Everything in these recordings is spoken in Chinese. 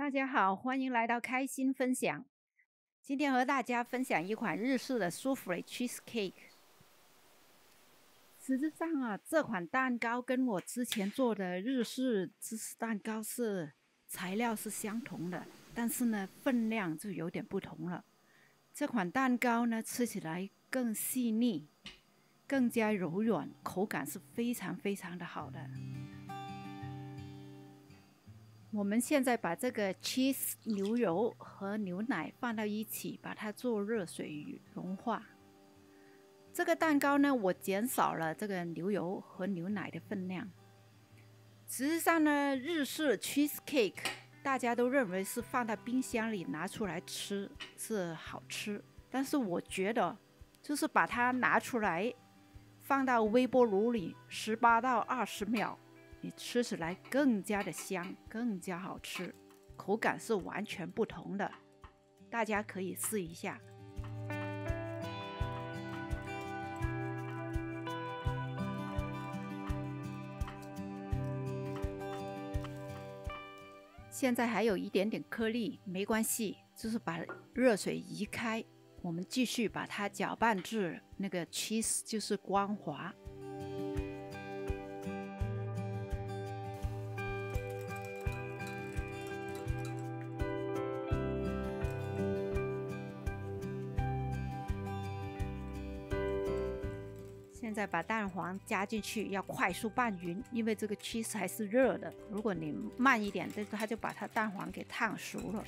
大家好，欢迎来到开心分享。今天和大家分享一款日式的舒芙蕾 cheesecake。实质上啊，这款蛋糕跟我之前做的日式芝士蛋糕是材料是相同的，但是呢，分量就有点不同了。这款蛋糕呢，吃起来更细腻，更加柔软，口感是非常非常的好的。我们现在把这个 cheese 牛油和牛奶放到一起，把它做热水融化。这个蛋糕呢，我减少了这个牛油和牛奶的分量。实际上呢，日式 cheese cake 大家都认为是放到冰箱里拿出来吃是好吃，但是我觉得就是把它拿出来放到微波炉里十八到二十秒。你吃起来更加的香，更加好吃，口感是完全不同的，大家可以试一下。现在还有一点点颗粒，没关系，就是把热水移开，我们继续把它搅拌至那个 cheese 就是光滑。现在把蛋黄加进去，要快速拌匀，因为这个 cheese 还是热的。如果你慢一点，这它就把它蛋黄给烫熟了。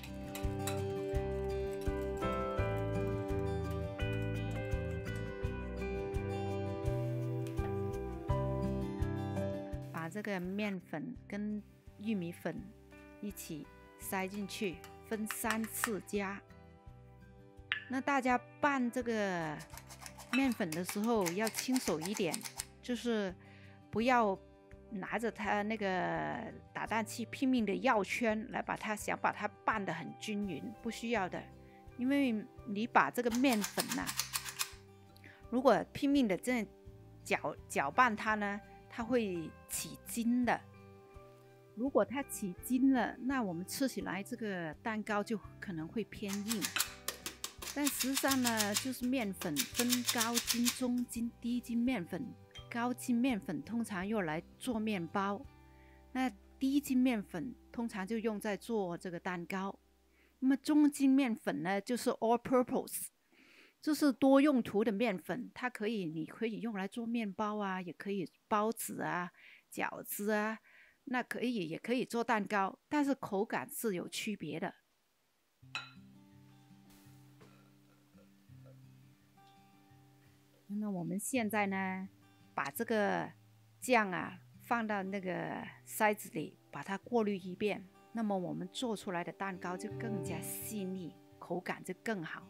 把这个面粉跟玉米粉一起塞进去，分三次加。那大家拌这个。面粉的时候要轻手一点，就是不要拿着它那个打蛋器拼命的绕圈来把它想把它拌得很均匀，不需要的。因为你把这个面粉呐，如果拼命的这样搅搅拌它呢，它会起筋的。如果它起筋了，那我们吃起来这个蛋糕就可能会偏硬。但实际上呢，就是面粉分高筋、中筋、低筋面粉。高筋面粉通常用来做面包，那低筋面粉通常就用在做这个蛋糕。那么中筋面粉呢，就是 all-purpose，就是多用途的面粉，它可以，你可以用来做面包啊，也可以包子啊、饺子啊，那可以也可以做蛋糕，但是口感是有区别的。那我们现在呢，把这个酱啊放到那个筛子里，把它过滤一遍。那么我们做出来的蛋糕就更加细腻，口感就更好。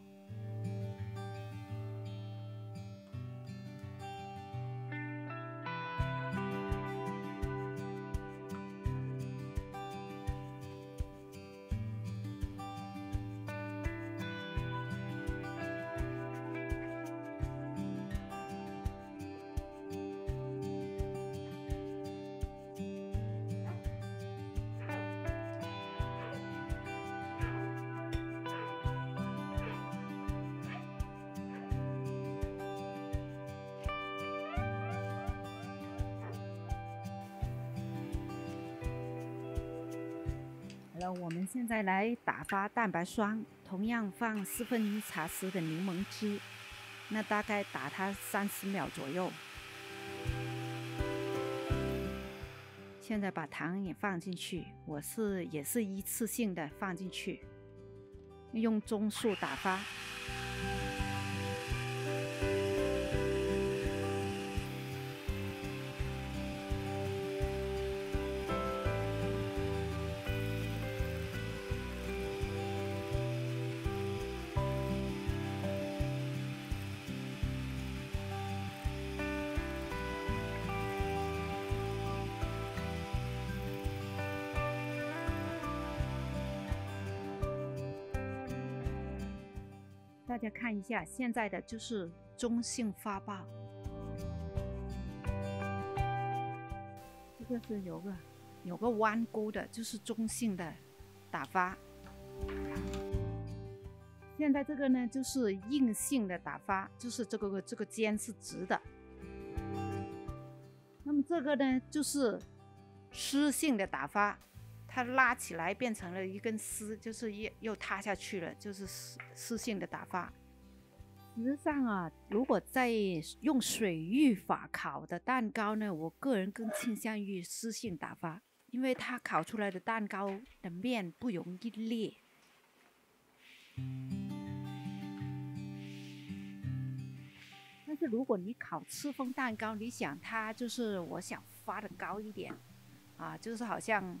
我们现在来打发蛋白霜，同样放四分一茶匙的柠檬汁，那大概打它三十秒左右。现在把糖也放进去，我是也是一次性的放进去，用中速打发。大家看一下，现在的就是中性发泡，这个是有个有个弯钩的，就是中性的打发。现在这个呢，就是硬性的打发，就是这个这个尖是直的。那么这个呢，就是湿性的打发，它拉起来变成了一根丝，就是又又塌下去了，就是丝丝性的打发。实际上啊，如果在用水浴法烤的蛋糕呢，我个人更倾向于丝性打发，因为它烤出来的蛋糕的面不容易裂。但是如果你烤赤峰蛋糕，你想它就是我想发的高一点，啊，就是好像，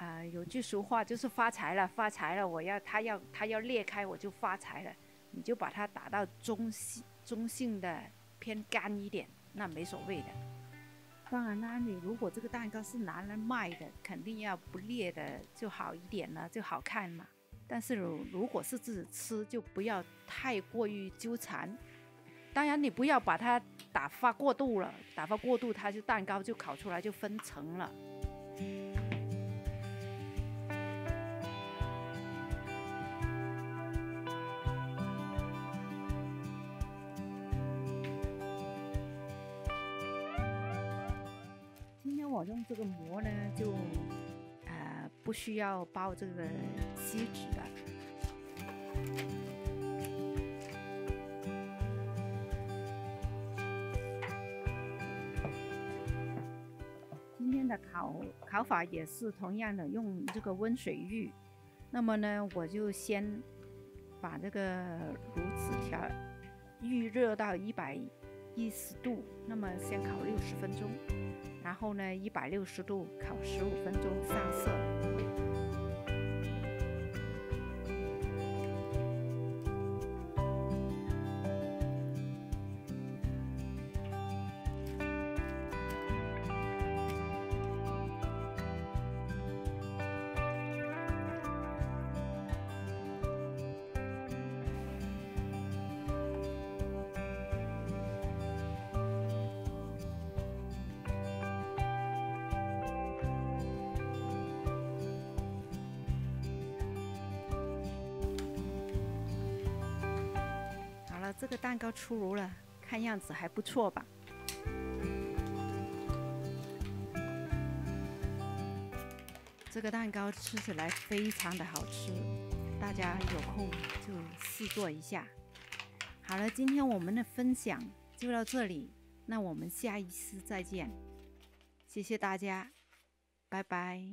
啊，有句俗话就是发财了，发财了，我要它要它要裂开我就发财了，你就把它打到中性中性的偏干一点，那没所谓的。当然啦，你如果这个蛋糕是拿来卖的，肯定要不裂的就好一点了，就好看嘛。但是如如果是自己吃，就不要太过于纠缠。当然，你不要把它打发过度了，打发过度，它就蛋糕就烤出来就分层了。我用这个膜呢，就呃不需要包这个锡纸的。的烤烤法也是同样的，用这个温水浴。那么呢，我就先把这个炉子调预热到一百一十度，那么先烤六十分钟，然后呢，一百六十度烤十五分钟上色。这个蛋糕出炉了，看样子还不错吧？这个蛋糕吃起来非常的好吃，大家有空就试做一下。好了，今天我们的分享就到这里，那我们下一次再见，谢谢大家，拜拜。